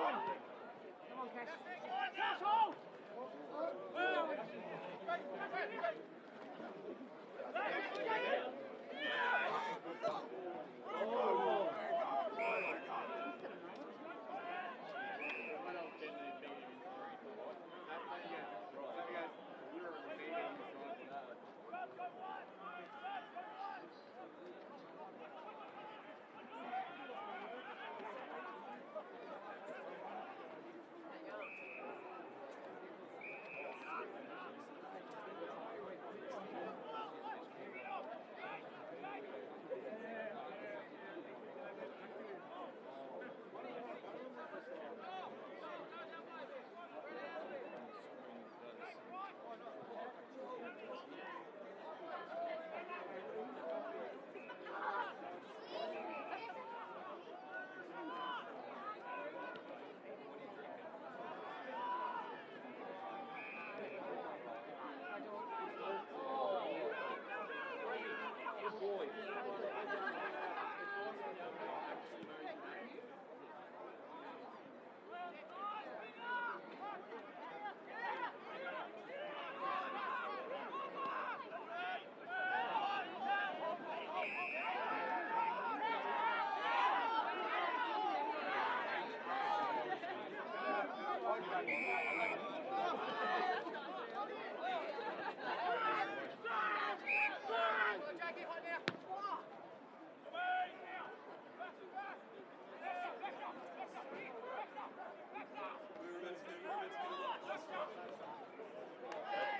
Oh,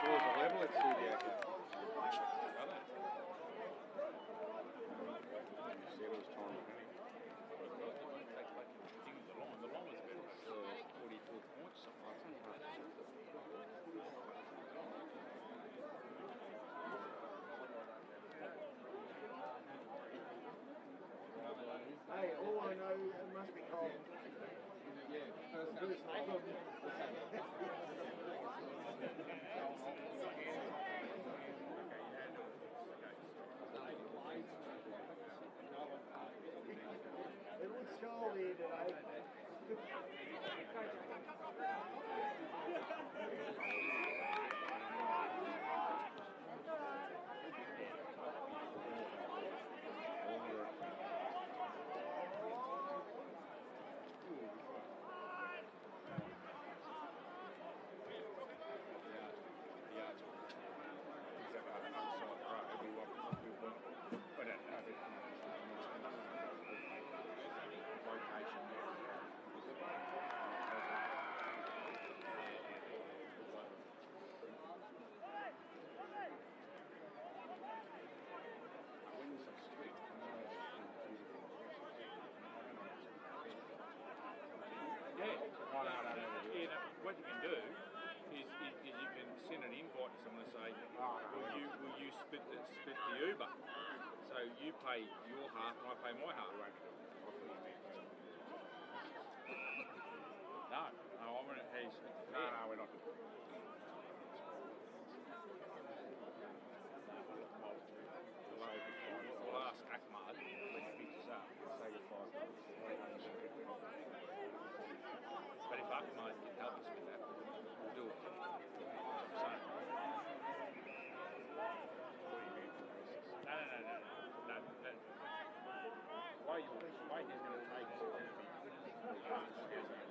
The ball's a level at Subiaco. Said it was time to finish. It's, uh, 44 points, something like that. Hey, all I know, it must be called. It cold here today. Yeah, no, no, no, no. Yeah, no, what you can do is, is, is you can send an invite to someone and say, will you will you split the, split the Uber? So you pay your half, and I pay my half. No, no, I want to how you split the No, no, we're not. We'll ask Ahmad when he picks us up. Say your five bucks. But if Ahmad can help us with that, we'll do it. So, no, no, no, no, no, no, no. Why you, why he's going to take? is going to be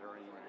mattering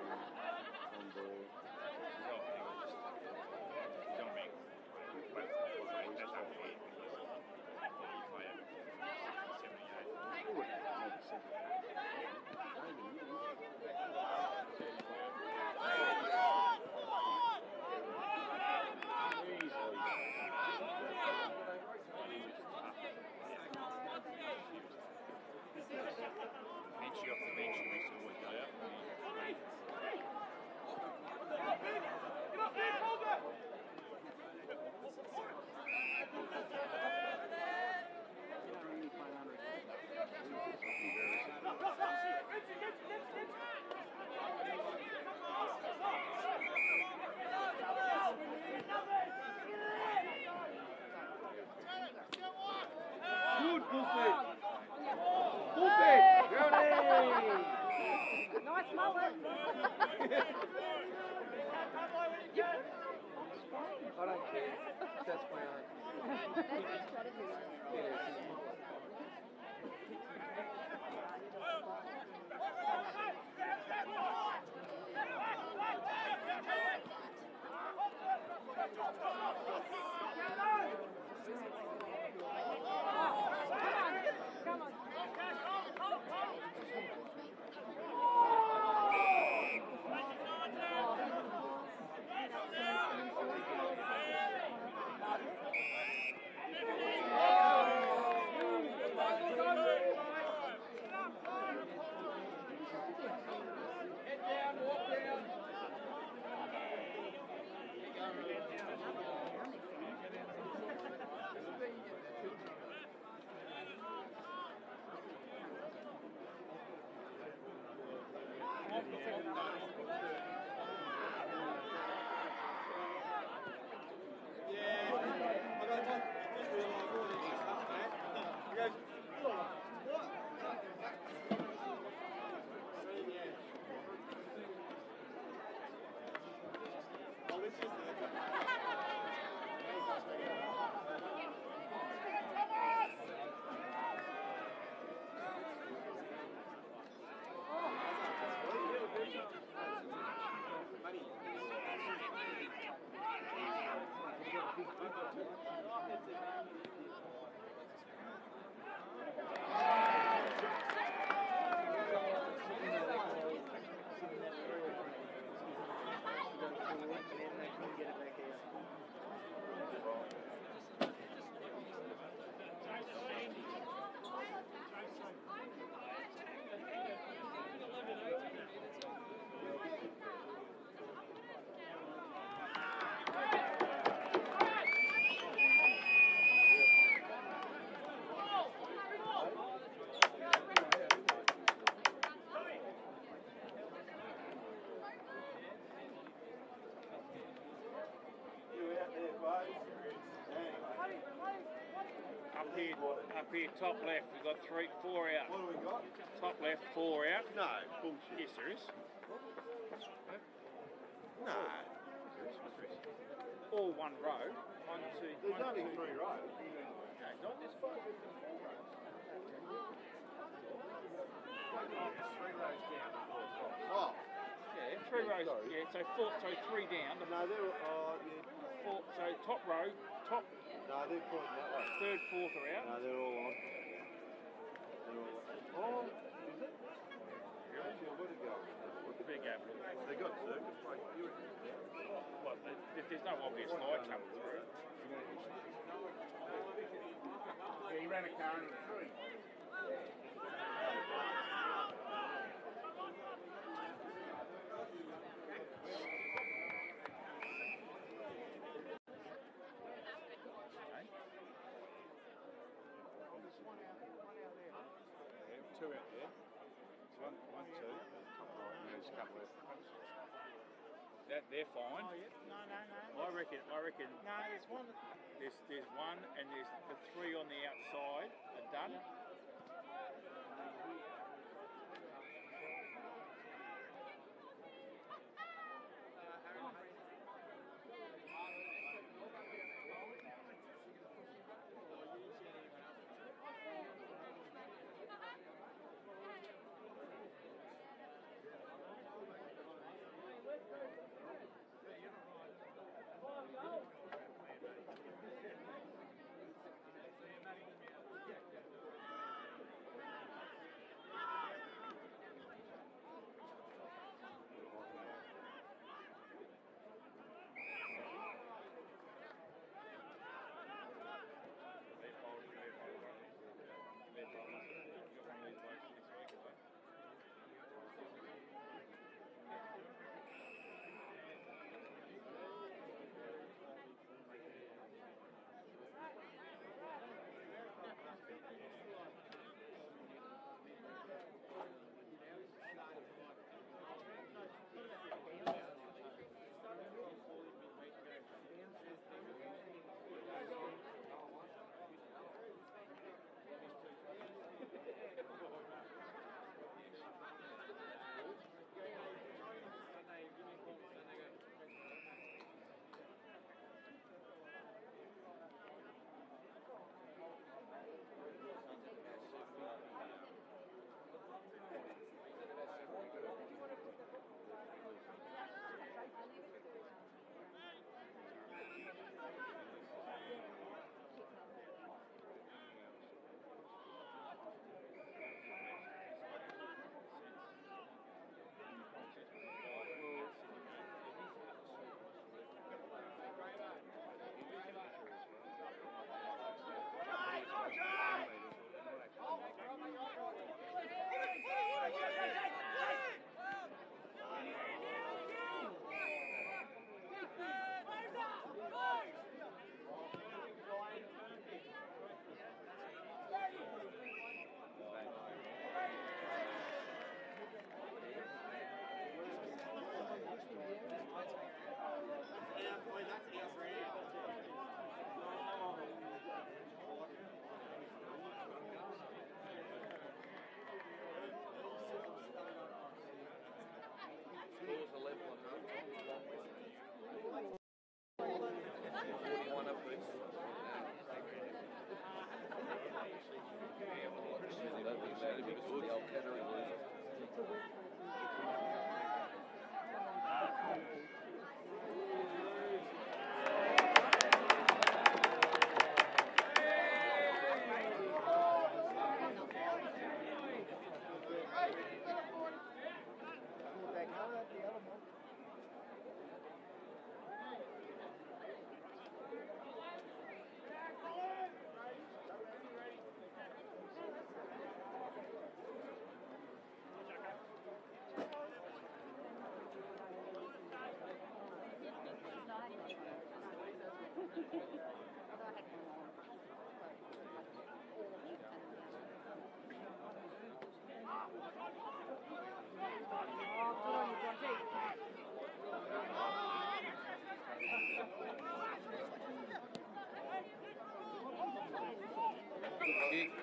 Up here, up here, top left, we've got three, four out. What do we got? Top left, four out. No, bullshit. Yes, there is. No. All one row. One, two, There's one, only two. three rows. No, not this far. Oh. Yeah, three rows. Sorry. Yeah, so four, so three down. No, they're, oh, yeah. four, so top row, top No, they're pointing that way. third, fourth are out. No, they're all on. They're all on. Oh, is it? Yeah, where'd it go? Big apple. They got circus break. You Well, there- there's no obvious light coming through. Yeah, he ran a car into the tree. Yeah, two out there. It's one, one, two. And there's a couple of. That they're fine. Oh, yeah. No, no, no. I reckon. I reckon. No, there's one. There's there's one and there's the three on the outside are done. Although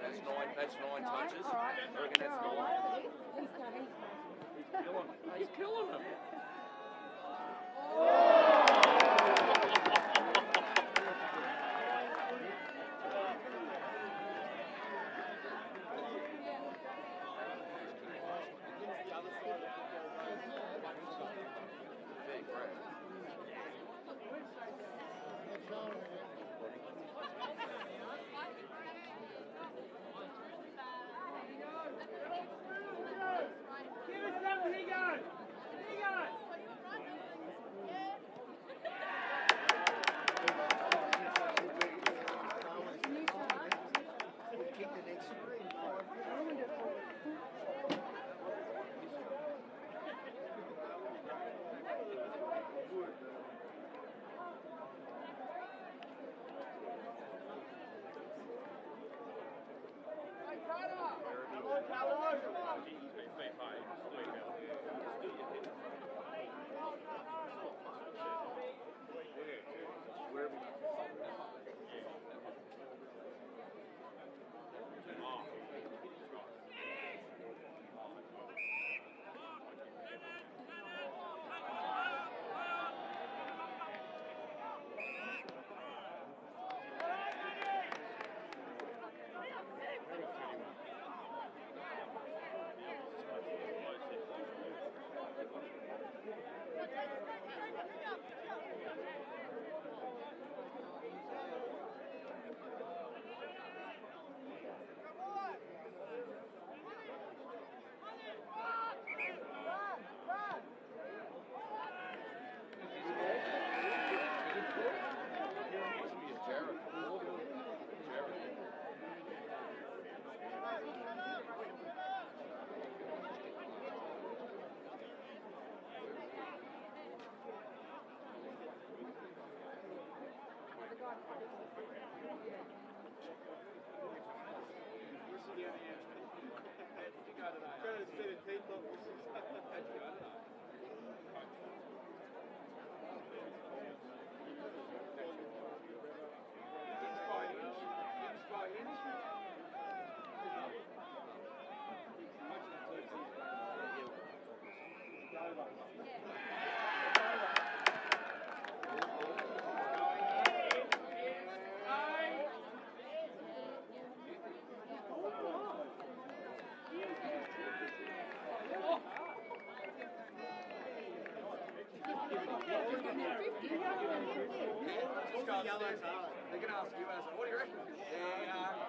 That's nine. That's nine touches. I reckon that's nine. He's done, he's done. He's killing. He's killing them. Hadi yani. Ben çıkardım. Ben size de teyit olmuşsunuz. They can ask you, what do you reckon? Yeah.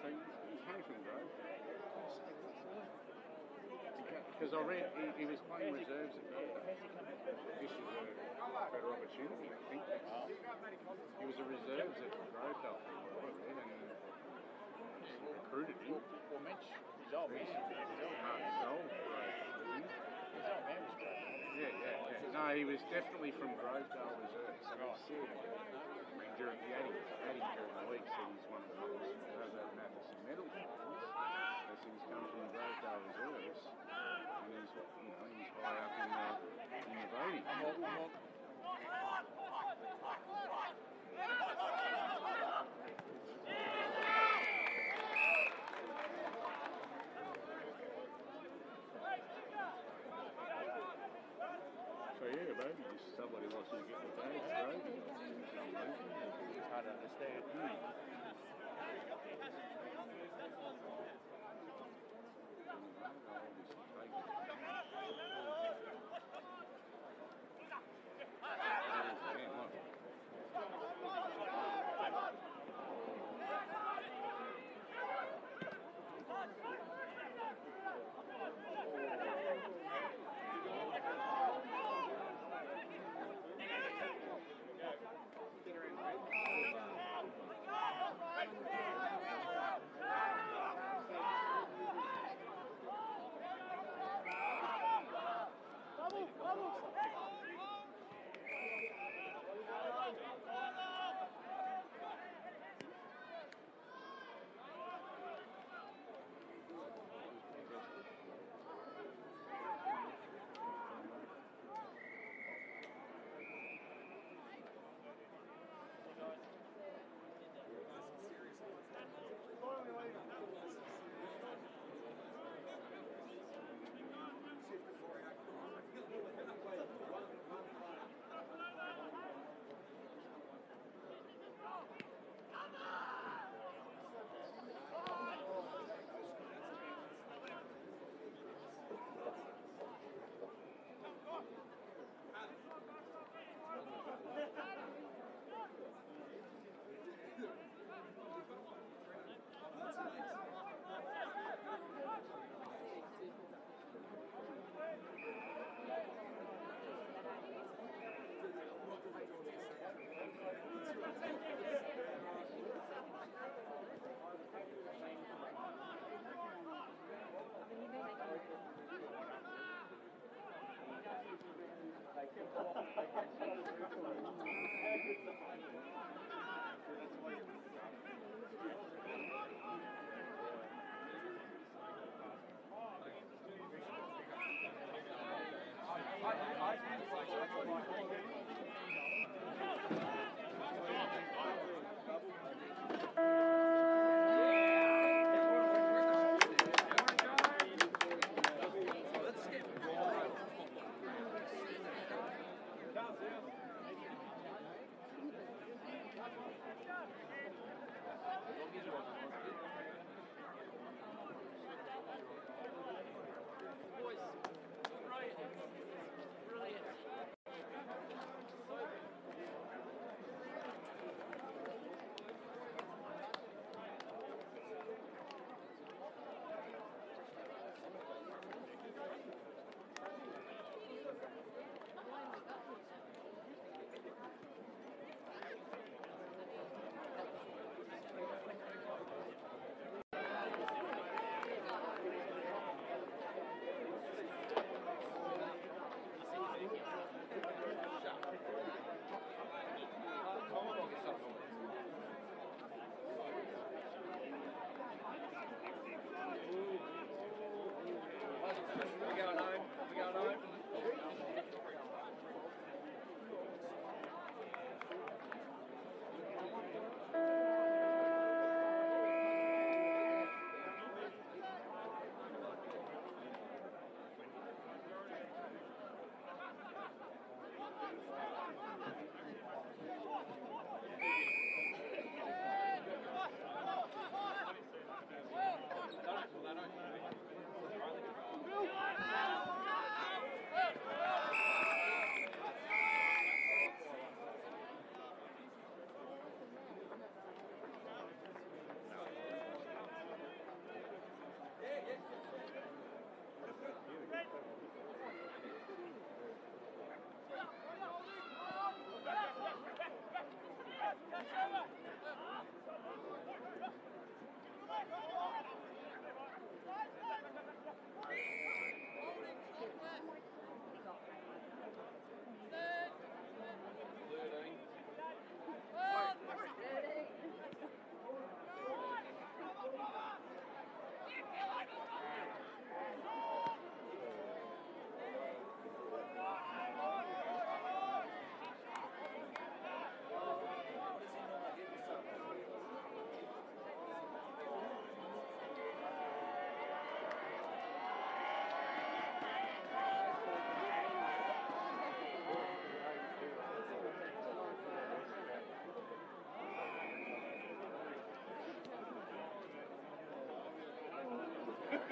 So he, he came from Grove. Because I read he, he was playing reserves at Grove. This is a better opportunity, I think. He was a reserves at Grovedale for a while, I and recruited him. Well, Mitch, his old man, his old Heart and soul, Grove, wasn't he? his old man. Yeah, yeah, yeah. No, he was definitely from Grovedale Reserves. So he the Addy, Addy during the week said he's one of the Grovedale Matheson medal. They said he's come from Grovedale Reserves, and he's, you know, he's high up in the, in the voting. that night.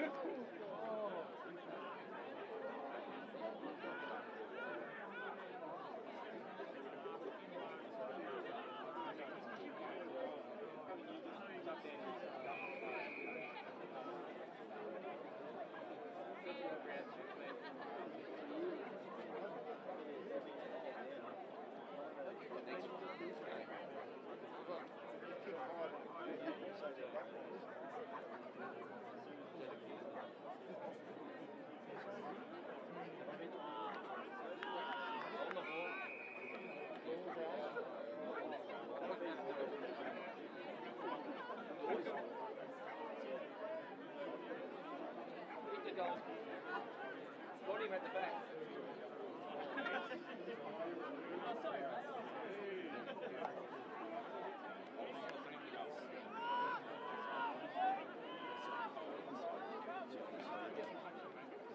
Oh. goal. Got him at the back. oh, sorry, mate.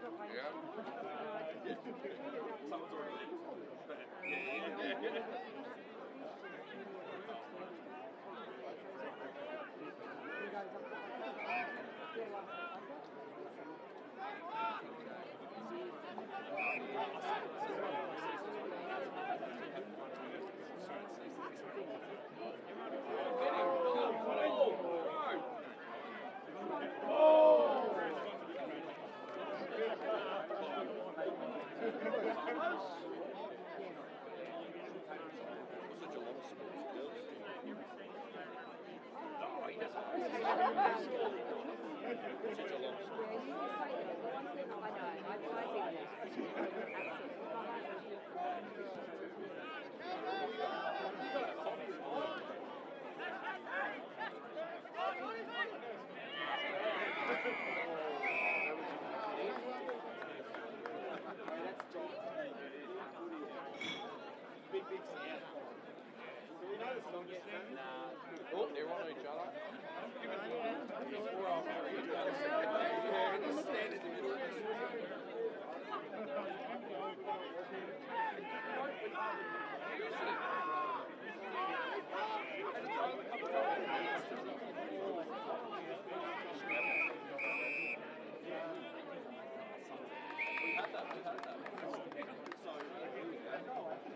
Oh, yeah. Someone's already they're on each other.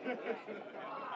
You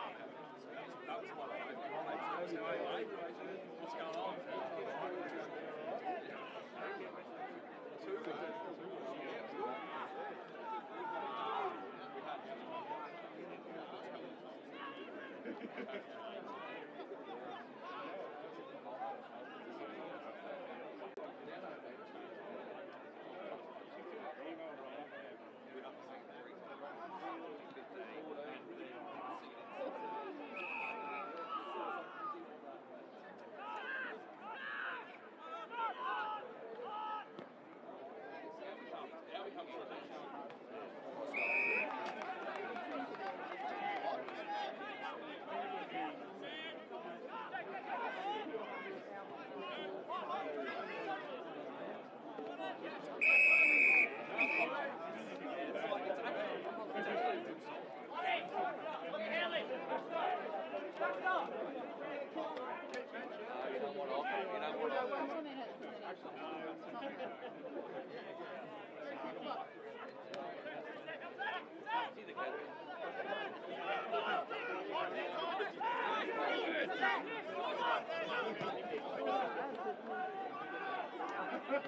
Say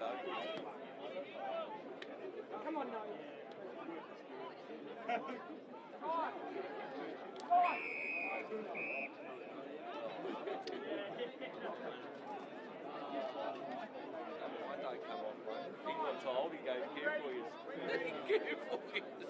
that. Come on, now. Mine don't come off, mate. He got told, he goes, careful, he's. careful. Get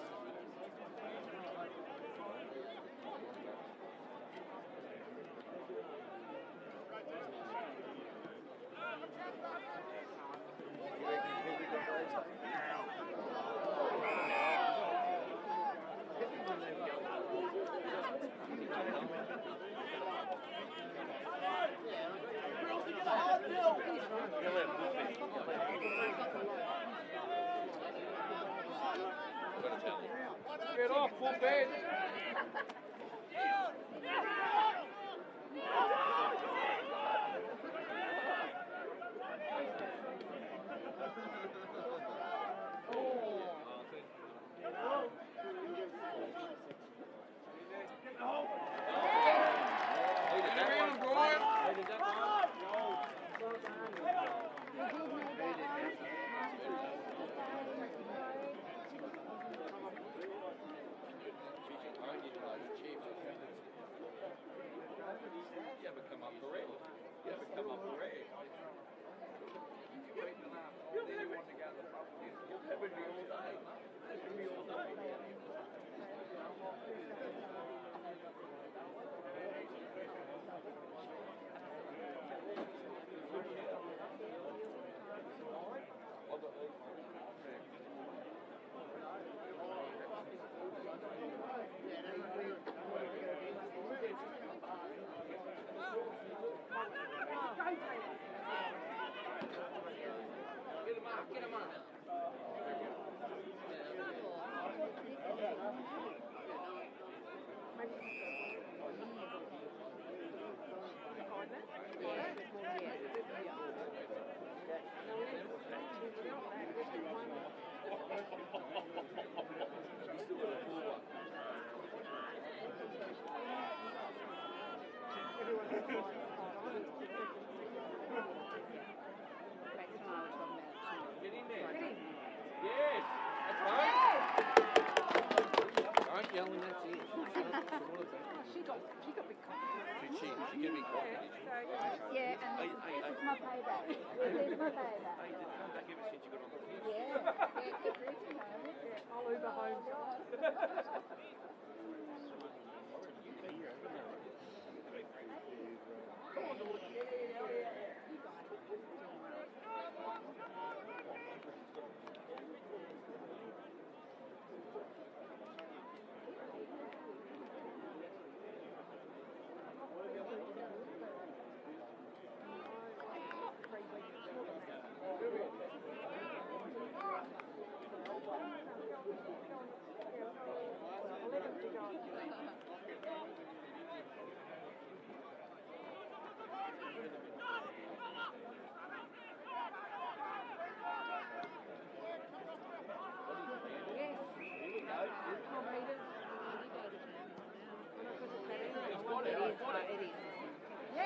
off, Don't yell when that's it. She got, she got big confidence. Did she? She get me coffee. Yeah, and this, hey, is, hey. this is my payback. This is my payback. Hey, did come back ever since you got on the pitch? Yeah, yeah, keep reaching home. Yeah, I'll Uber home. Yes. Come on, Peters. It is, but it is. Yeah.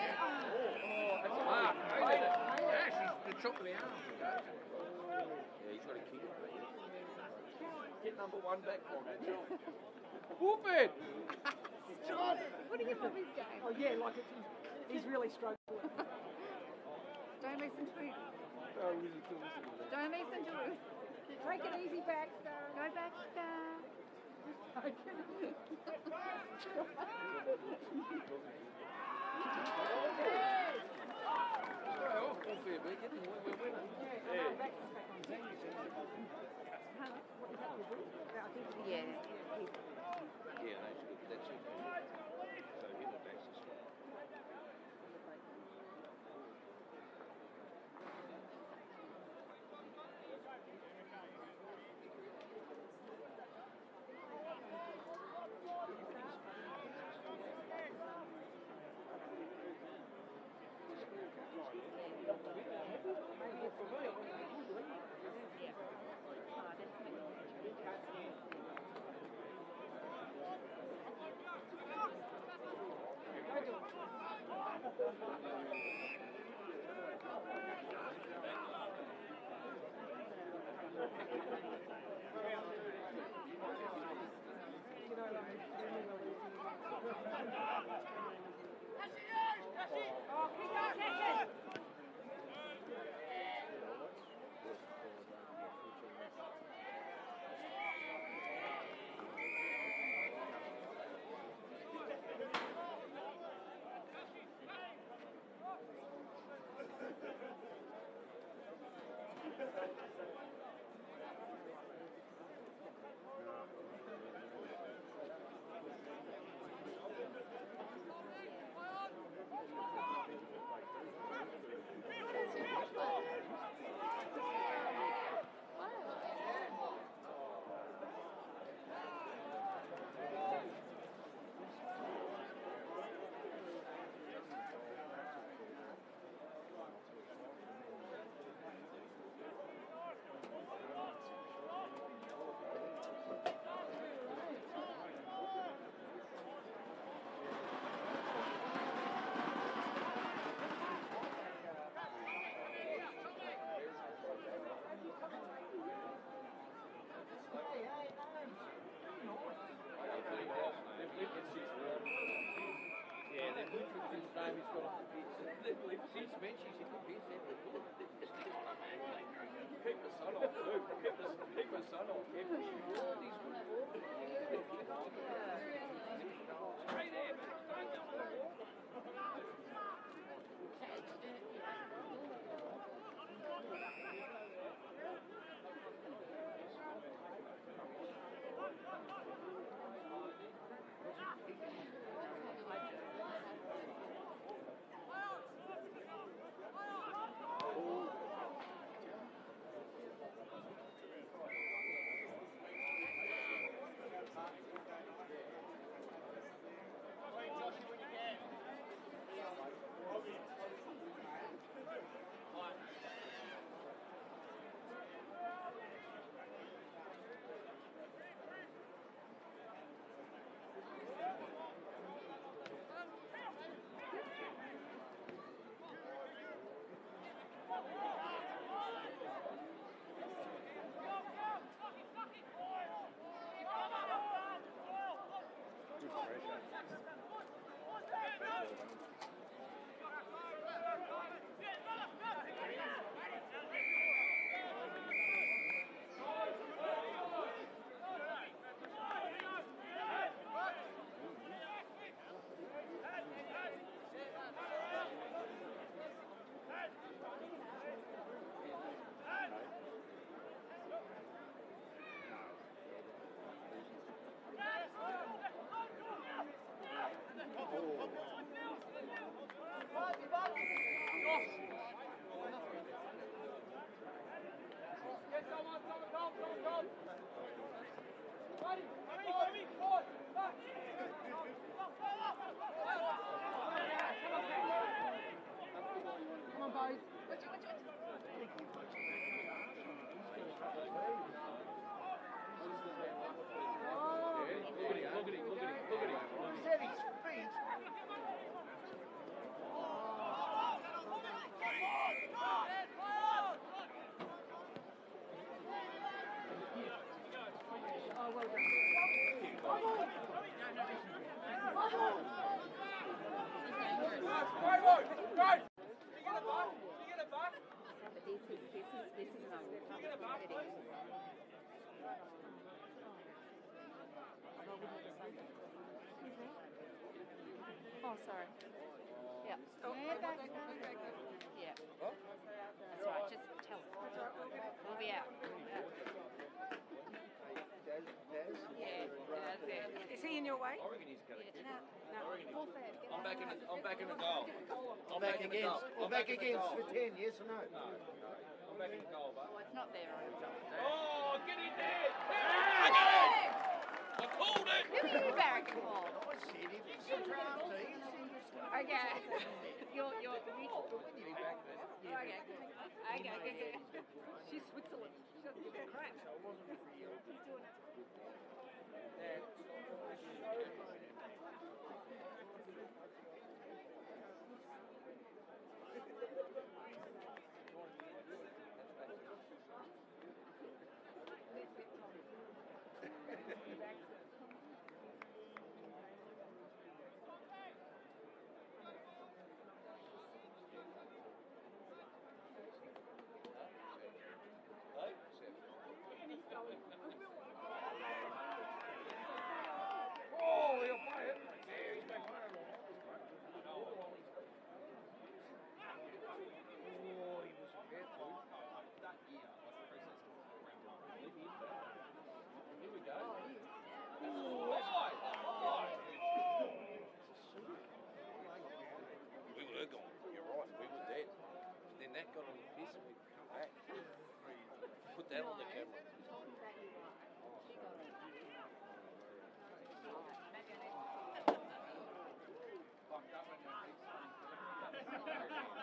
That's Mark. Made it. Yeah, she's the chop of the arm. Yeah, he's got a kick. Get number one back for him. Whoop it! What do you love his game? Oh yeah, like it's, he's really struggling. Don't listen to him. Oh, really cool. Don't listen to him. Take it easy, Baxter. Go back, Star. Oh, off fair bit. Get him. We're winning. Yeah, no, Baxter's back on team. What is that, your book? Yeah, I think it is. Yeah. Yeah, they've lived with his name, he's got off the pitch. They've since then, she's in the pitch. Keep the sun off, too. Keep the, keep the sun off. Keep the he's good forward. Stay there, man. Don't jump on the wall. But Oh, sorry. Yeah. Oh, yeah, back, back, back. Yeah. That's right. Just tell us. We'll be out. Yeah. Yeah, that's it. Is he in your way? I reckon he's got a Yeah, no, no, full fair. Get I'm back in the, I'm back in the goal. I'm Back in the goal. I'm back in the against for 10, yes or no? No, no. I'm back in the goal, but. Oh, it's not there. Oh, get in there! I called it! He's a draft team, Okay. You're, you're, you, When be back then? okay. Okay, okay, okay. She's Switzerland. She doesn't give a crap. She's doing it. Oh, he'll play it. Yeah, he's back home. Oh, he was prepared to. Here we go. Ooh, wide, wide. We were gone. You're right. We were dead. Then that got the piss and we come back. Put that on the camera. Fucked up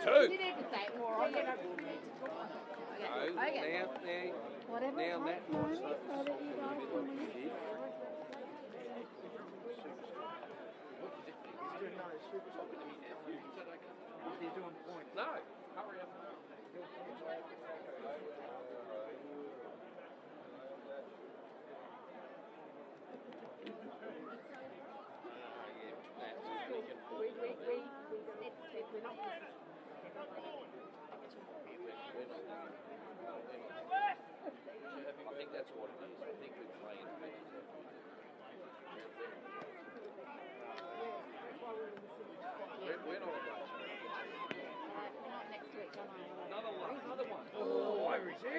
Two. No, now, now, Whatever now that one's so that you guys can No, hurry up.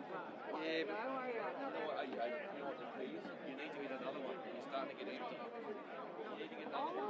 Yeah, but you know what, are you, you know what the? You need to eat another one. You're starting to get empty. You need to get another one. Oh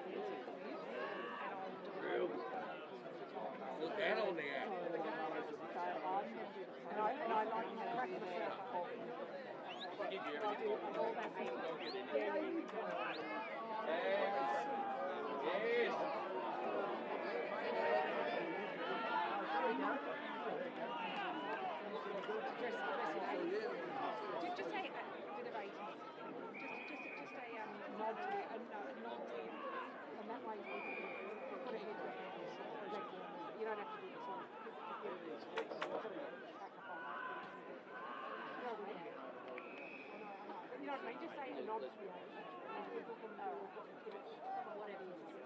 Yes. Yes. decided not to, and people can, uh, whatever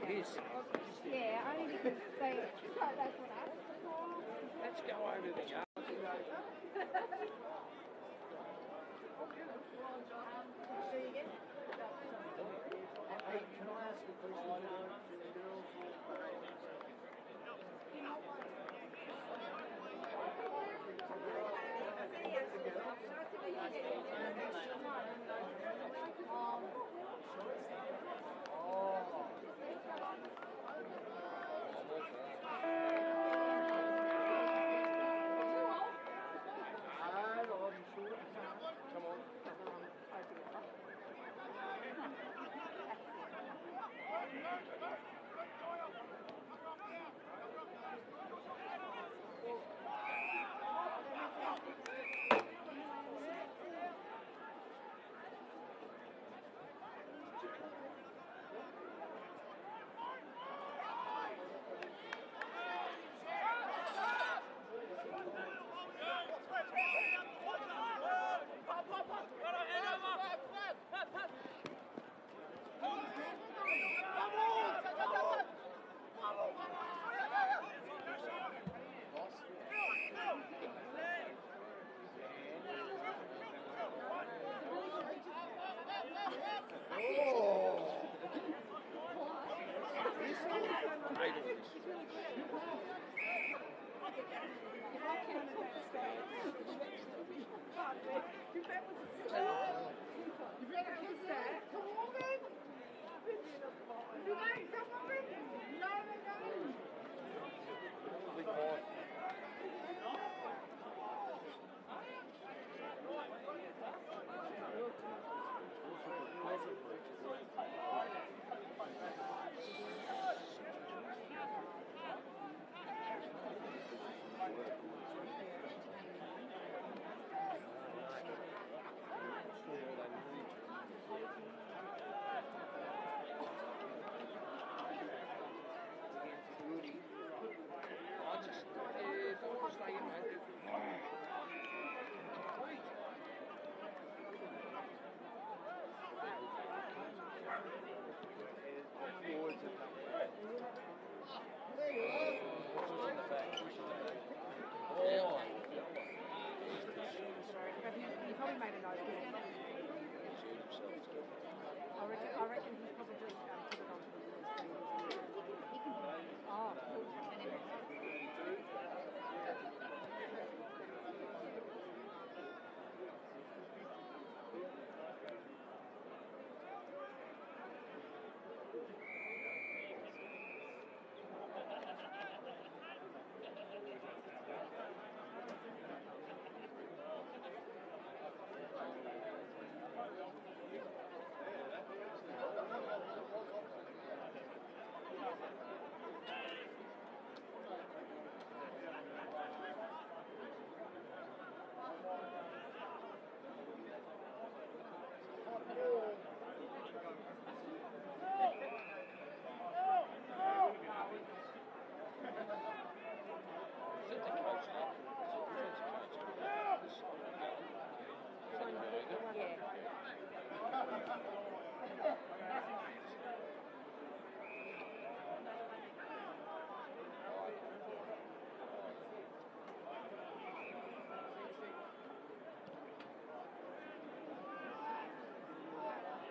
Yeah, only because they, like, that's what I Let's go over the hey, can I ask a question?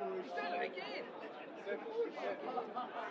Push. Push.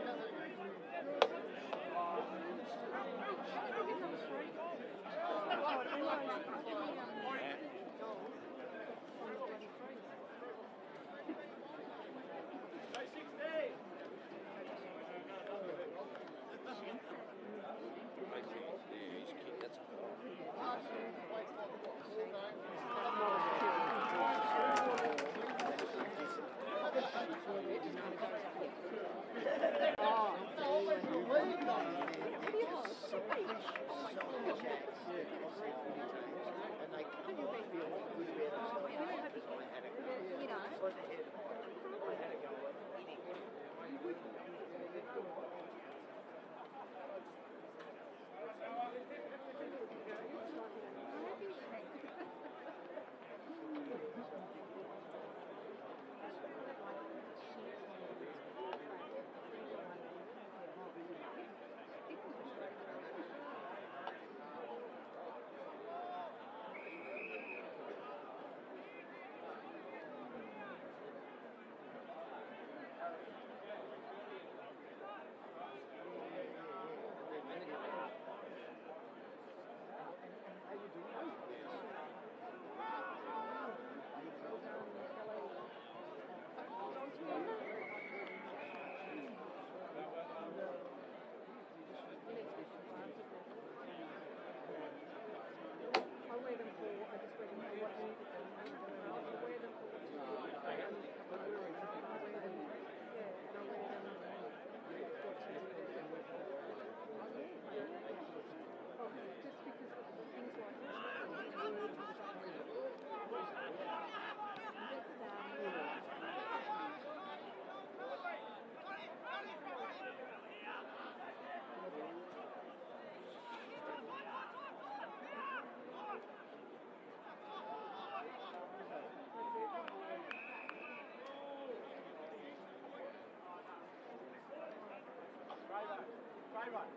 Bye.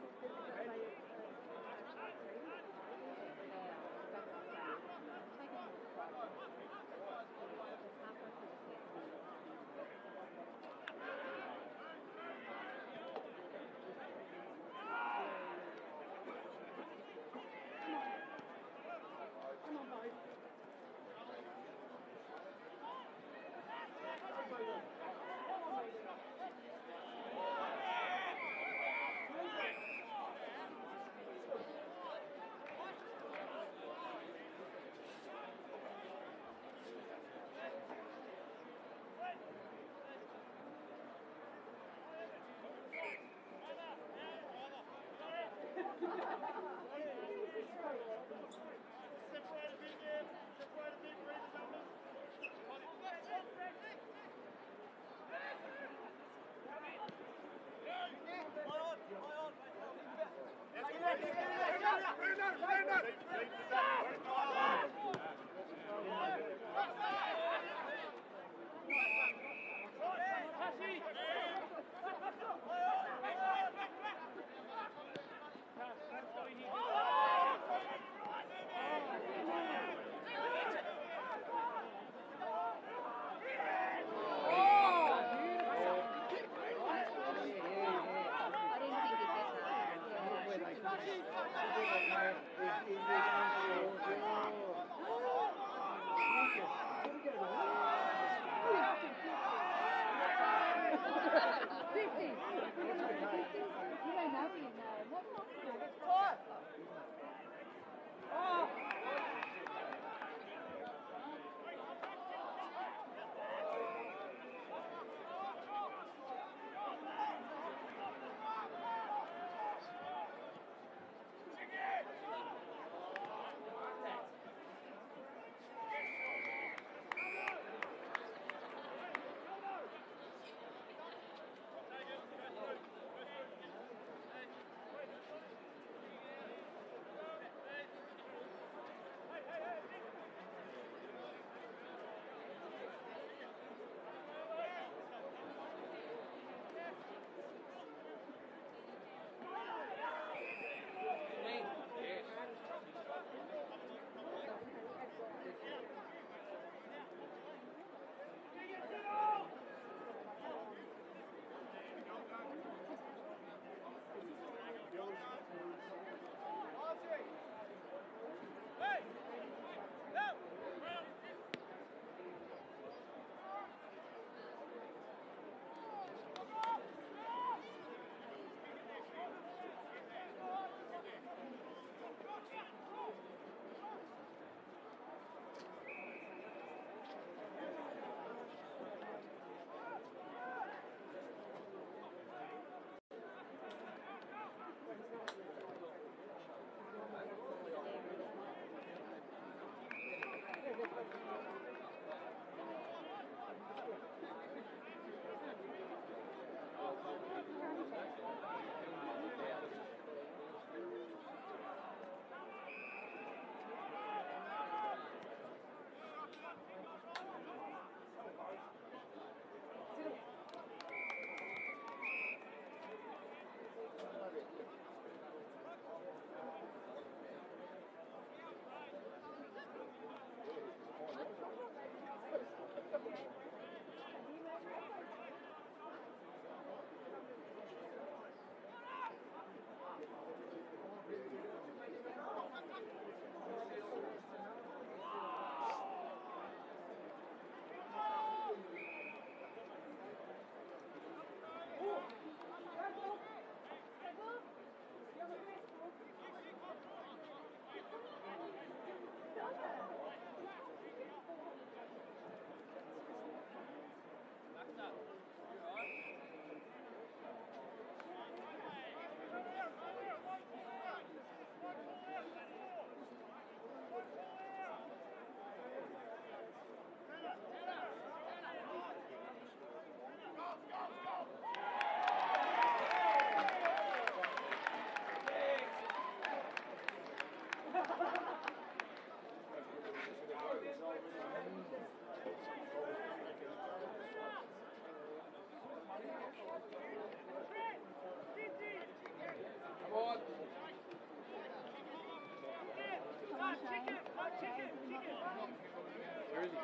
Thank you. Where is he?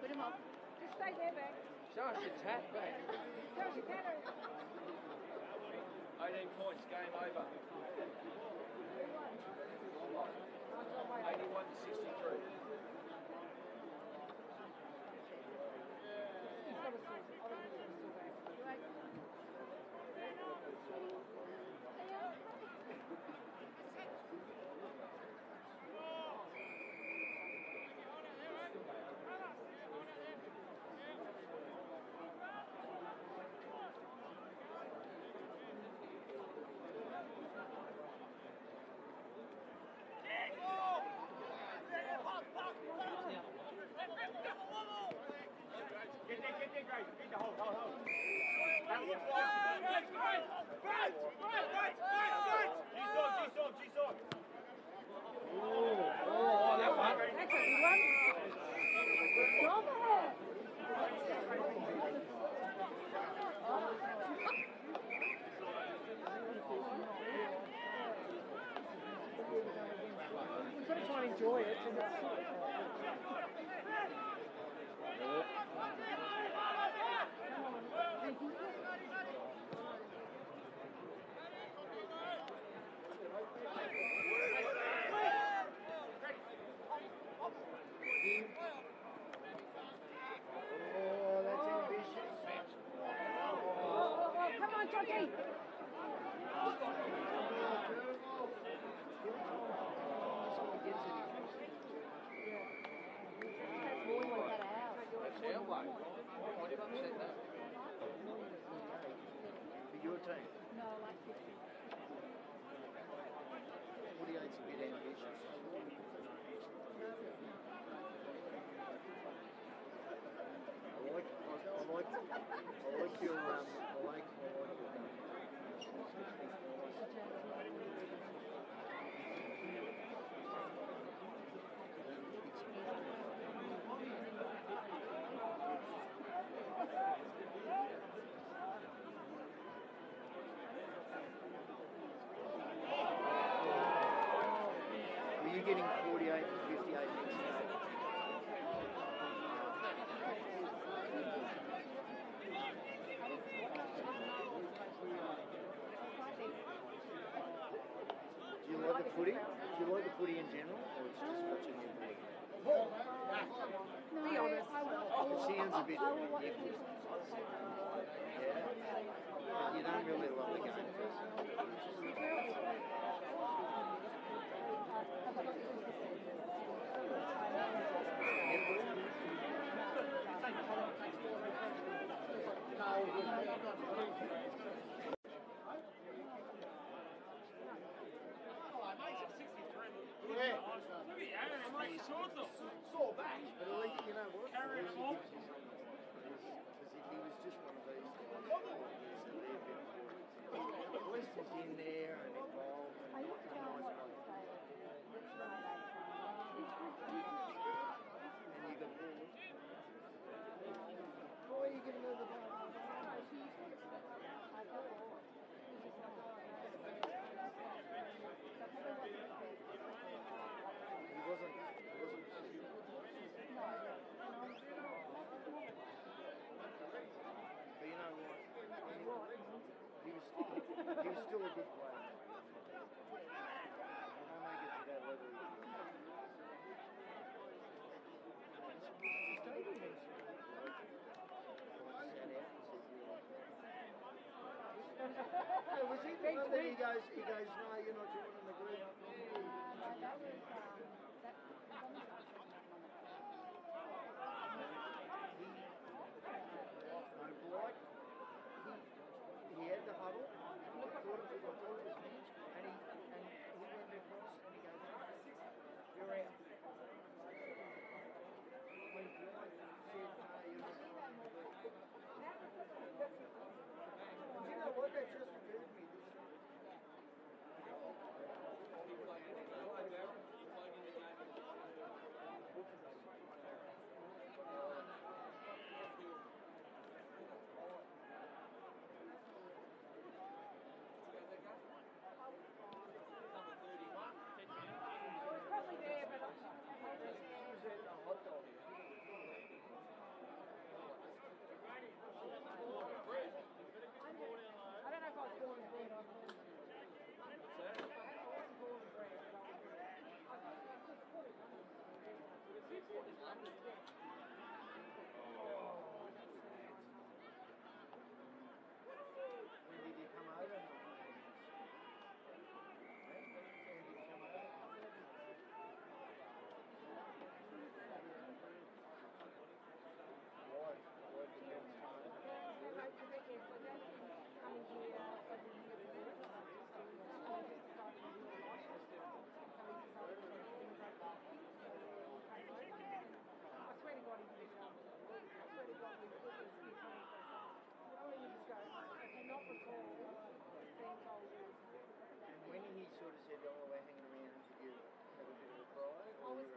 Put him off. Just stay there, back. Your tat back. Your tattoo. 18 points, game over. 81 to 63. He's got a sword. I don't think he's got a sword back. Oh, that one. That's a good one. Stop it. We've got to try and enjoy it. 14? No, like 15. 48 is a bit getting 48 and 58 next day? Do you like the footy? Do you like the footy in general, or it's just watching your ball? Be honest. It sounds a bit. Yeah. You don't really love the game. Yeah. Sore back. But at least, you know what? Carry it along. Because if he was just one of these guys, at least he's in there and involved. I used to go and watch the play. Which one I And you got balls. Why are you giving her the ball? He wasn't. He wasn't. But you know what? He was. He was still a good player. When I make it to that level. He stayed in there. Sat out and said, "Yeah." Hey, was he the one that he goes, he goes, no, you're not joining the group. No blight. He, he had the huddle. I thought it was, I thought it was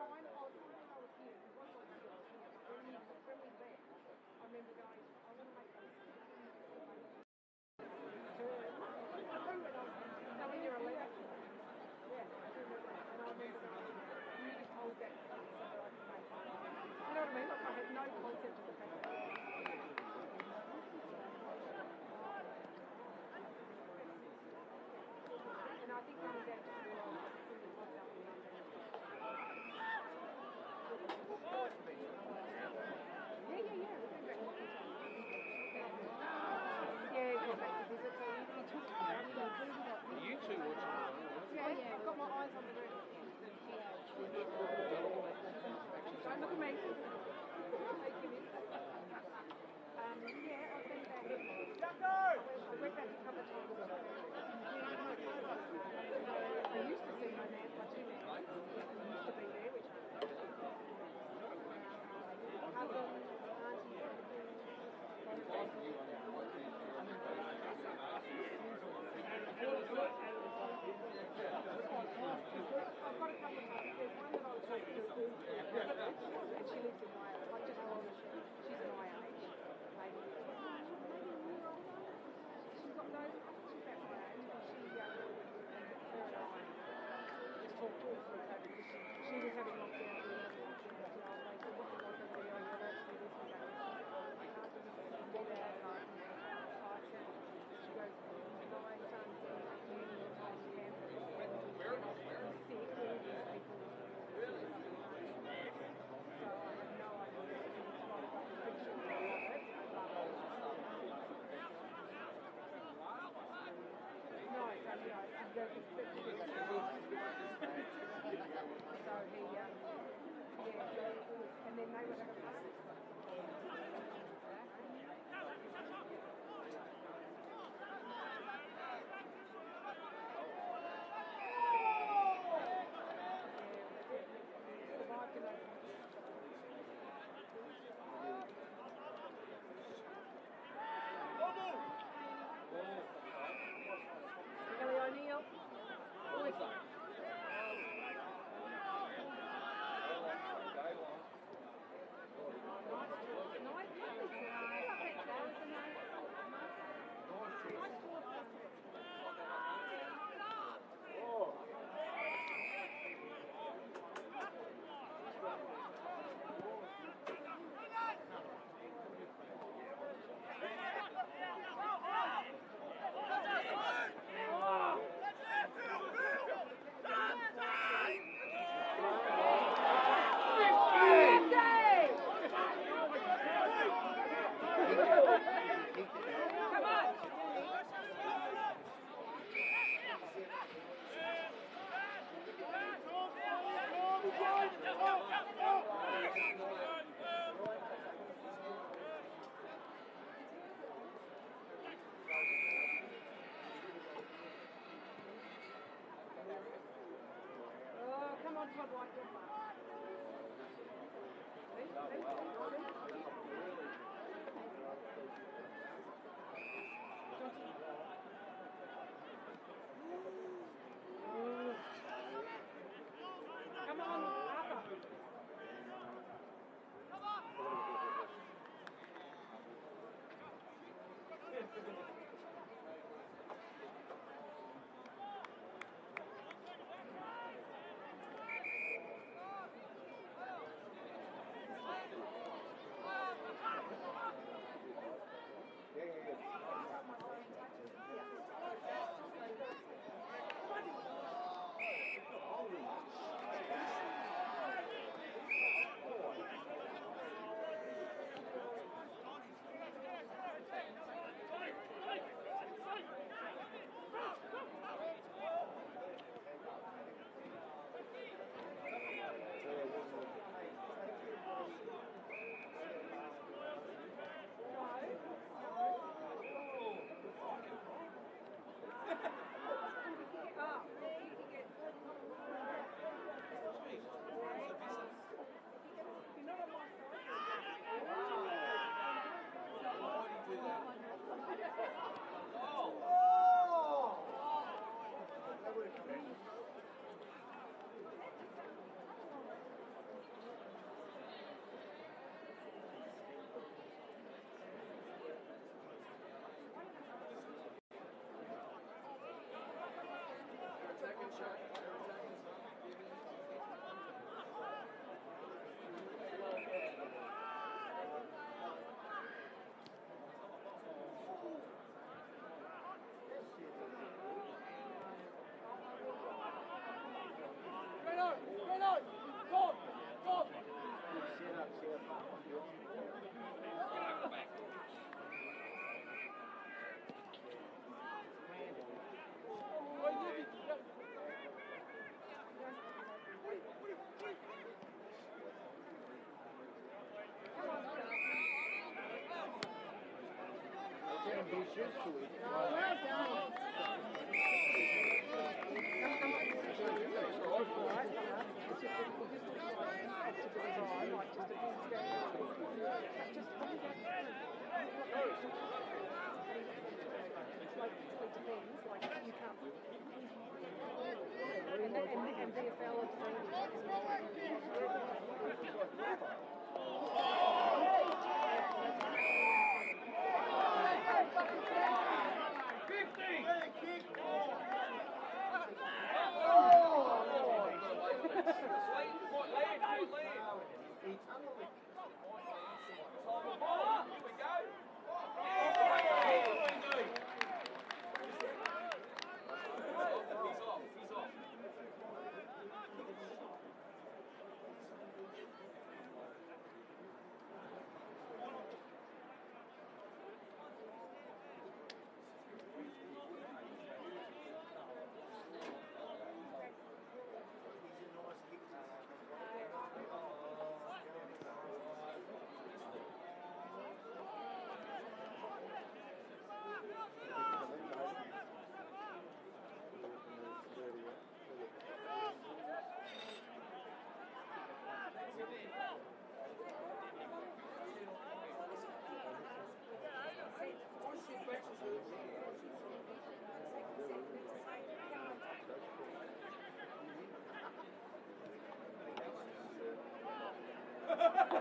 point and she lives in my age. Like just normal, she, she's in my age, maybe. She's got no, she's about my age, but she, that's what He's used to it. well done. And,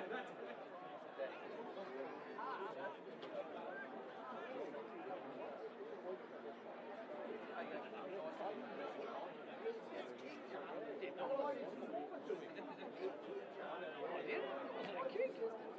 and, and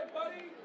Week, buddy.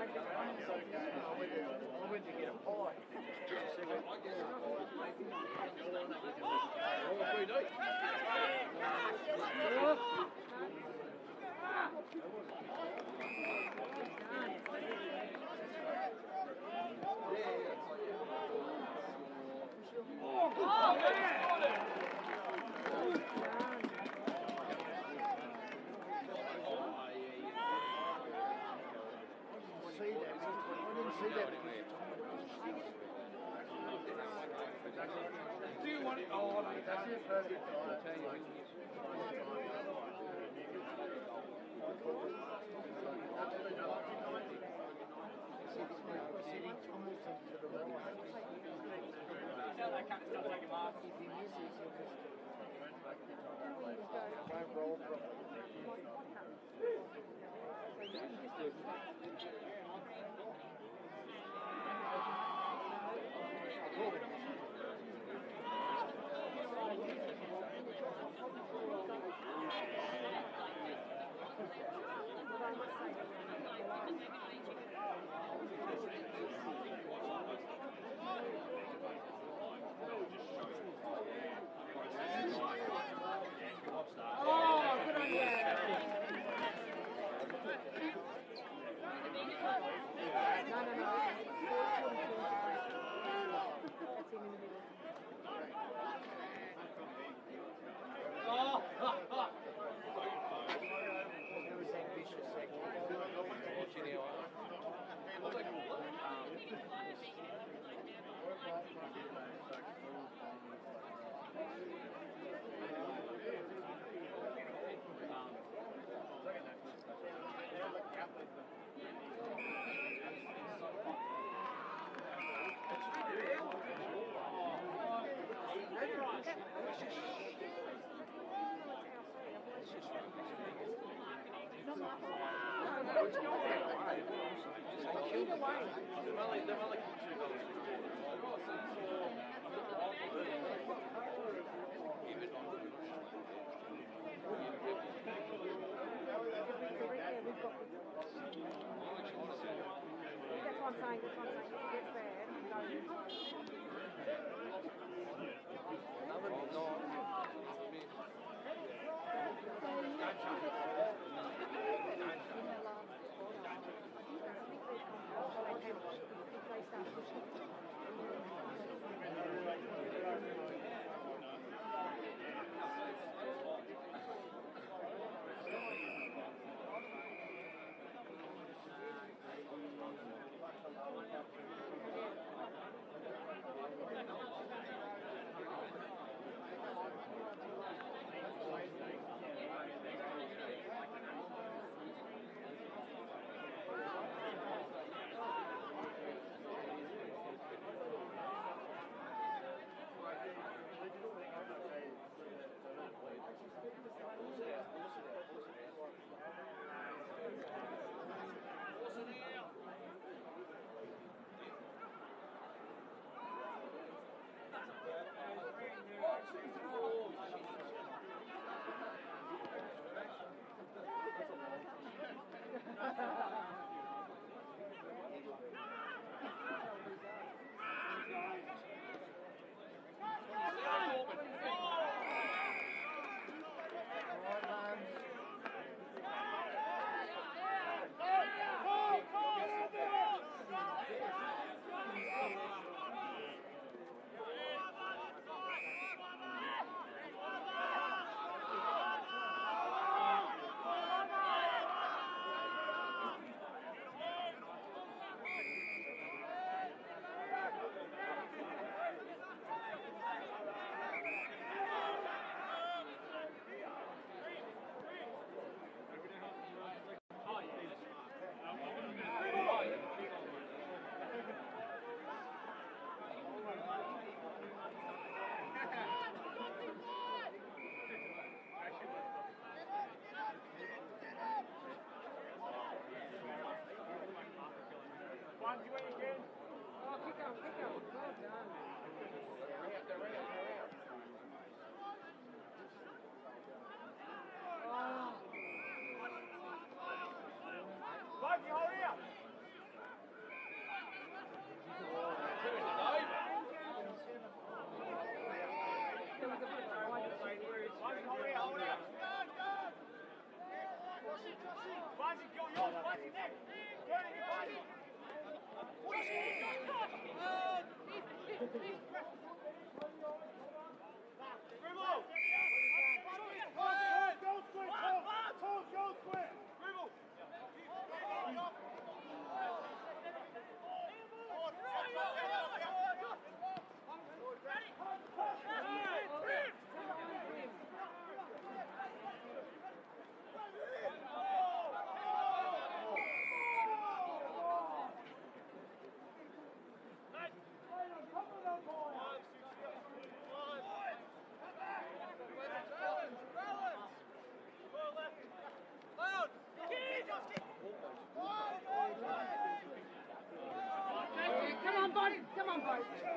Went to get a pie. See that? I didn't see that. Do you want it? I'll tell you. Roll That's what I'm saying. That's what I'm saying. Oh, keep going, keep going. Well done. right?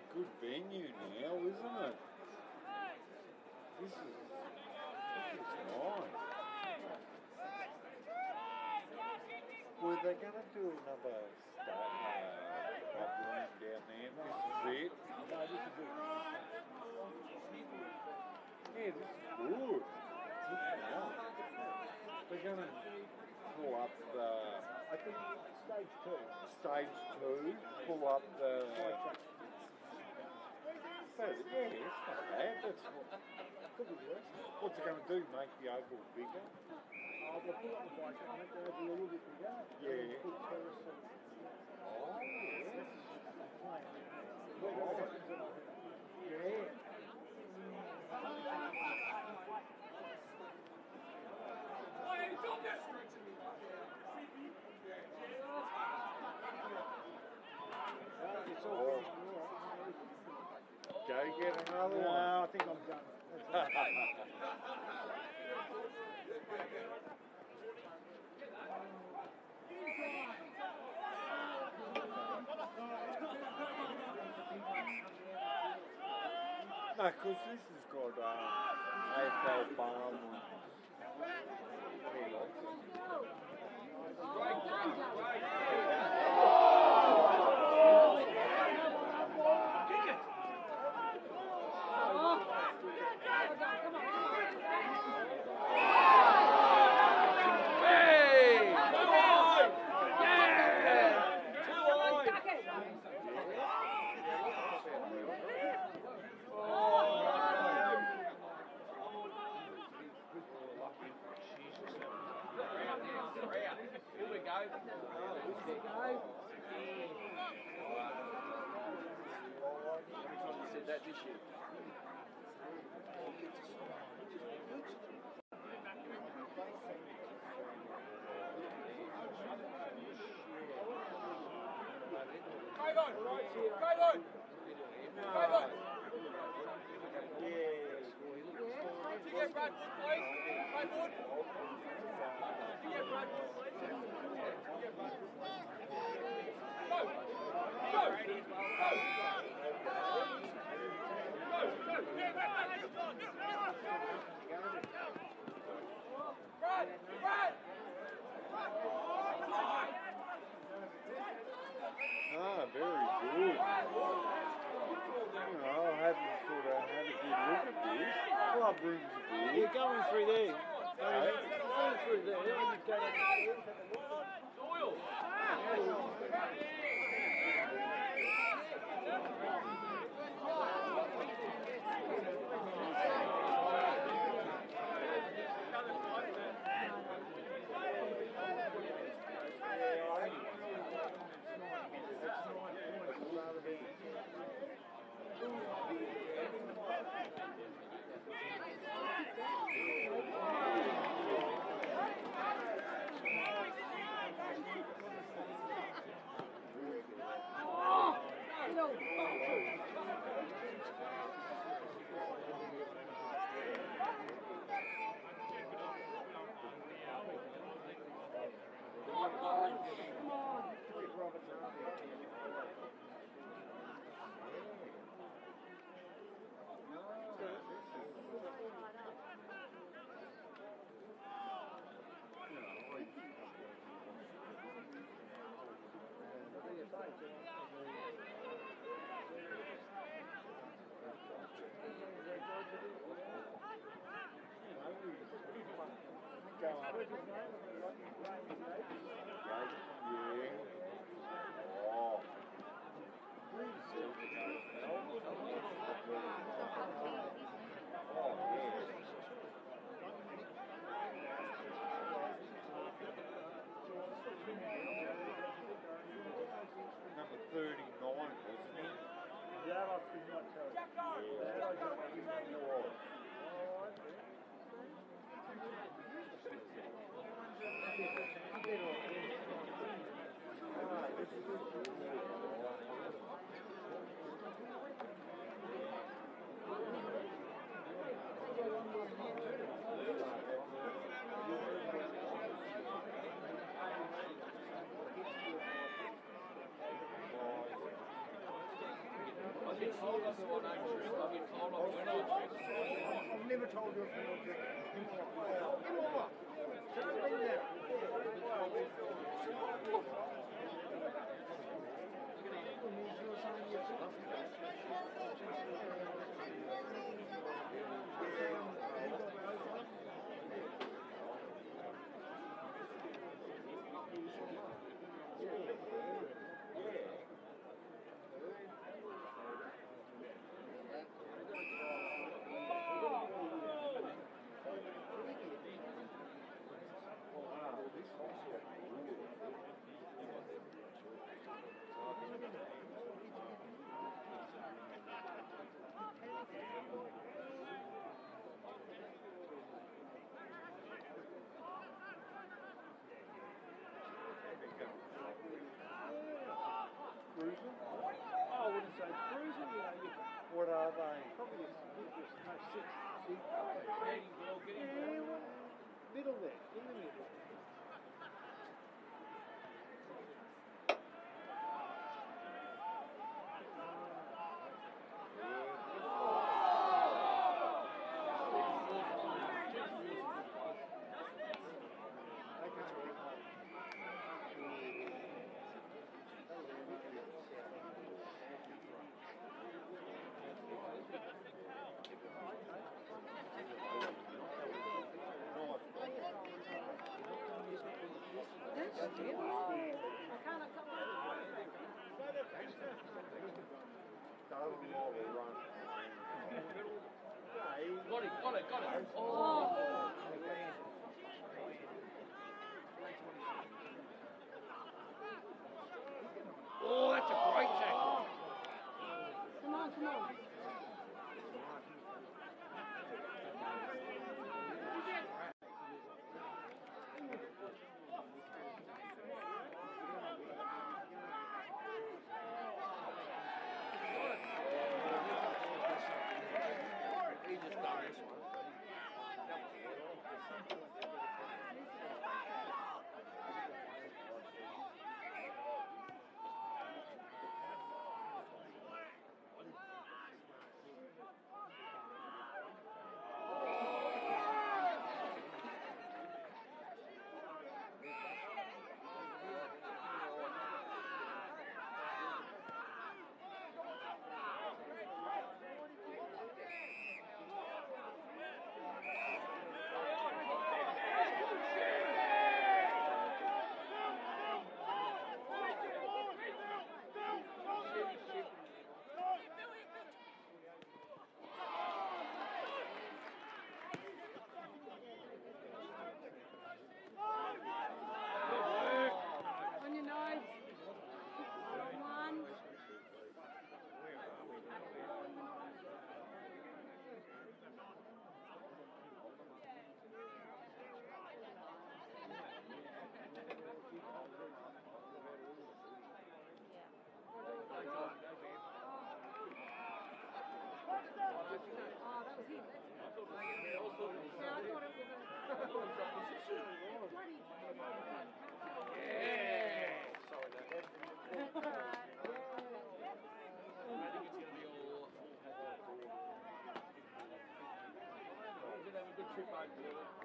Hey, good venue now, isn't it? This is, this is nice. Were they going to do another sta- uh, down there? This is it? No, this is it. Yeah, this is good. This is nice. They're going to pull up the I think stage two. stage two, pull up the. But, yeah, it's not bad. That's what, Could be worse. what's it going to do? Make the oval bigger? Oh, they'll put up the bike and make it a little bit bigger. Yeah. Put terrace and Oh, plan. Yeah. It's all Oh. finished and all right. Go get No. I think I'm done. That's it. No, because this has got um, AFL Barwon. Hey! Said that this Ah, very good. You know, I haven't sort of had a good look at this. Club room's good. You're going through there. Right? Going through there. You go down I've never told you if you want to. Come. Should have been there. Cruising? They? probably just, just no six, six, yeah, middle there, in the middle. Got it, got it, got it. Oh. I think it's good trip back together.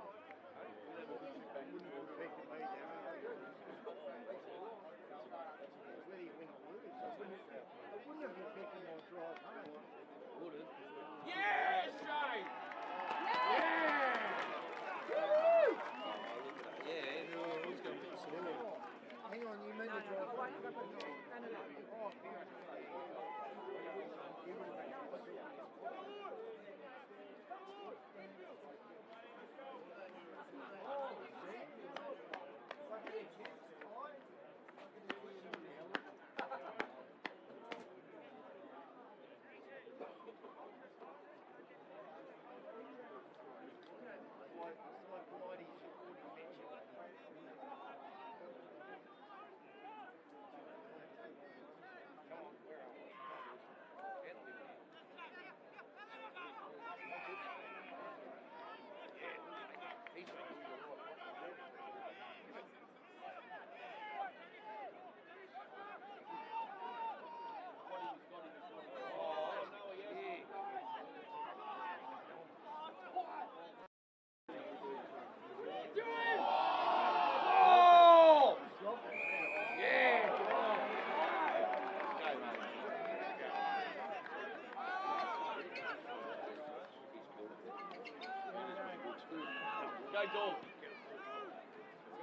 Go, dog.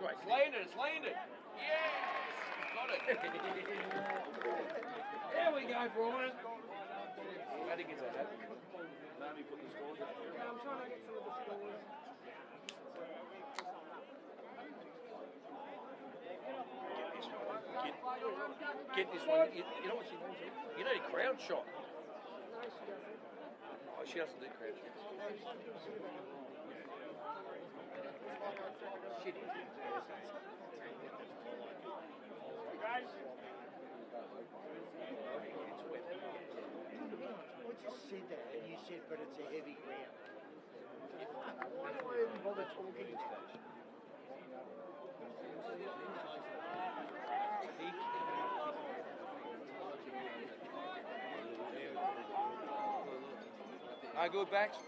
Great. It's landed, it's landed. Yes! Got it. there we go, Brian. How to get that happen? Put the scores up. Yeah, I'm trying to get some of the scores. Get, get this one. You, you know what she wants? You need a crowd shot. No, she doesn't. Oh, she doesn't do crowd shots. I just said that, and you said, but it's a heavy ground. Why do I even bother talking to that? No good backs.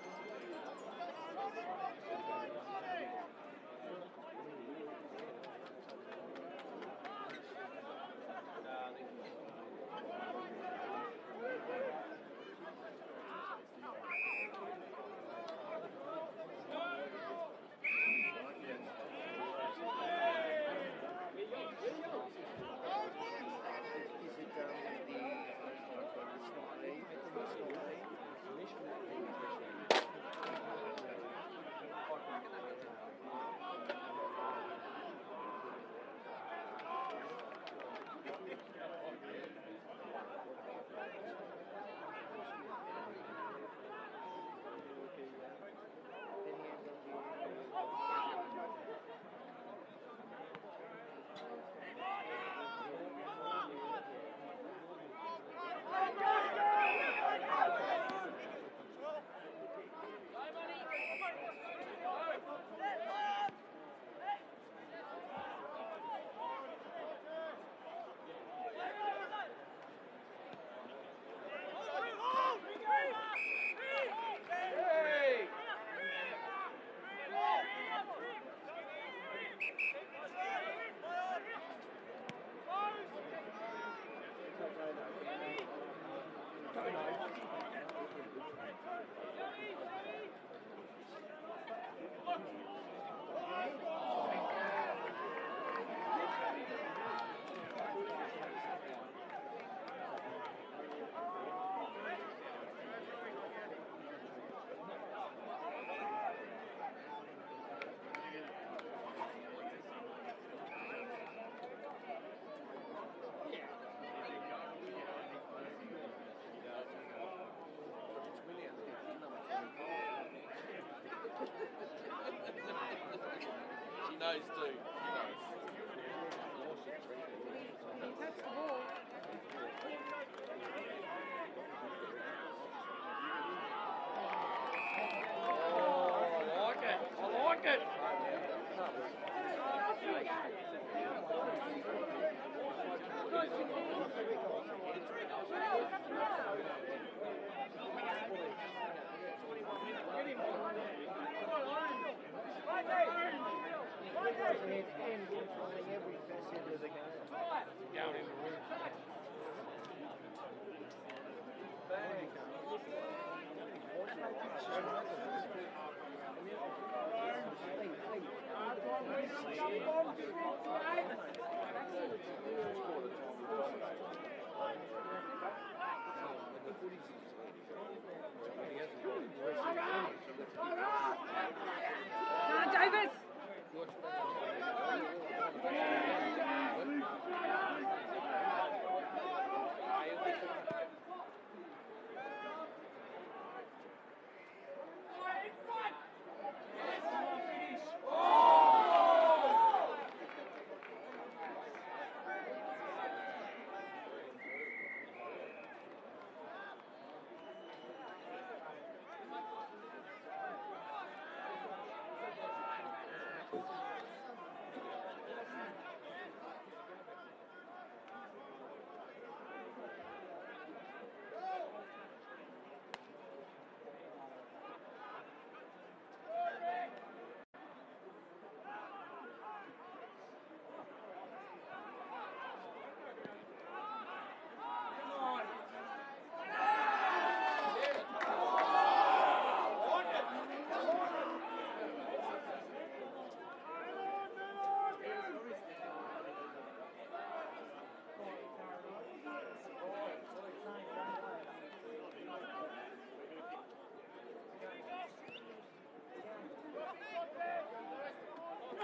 Have a nice. She knows too.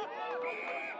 Yeah.